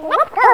Let's go!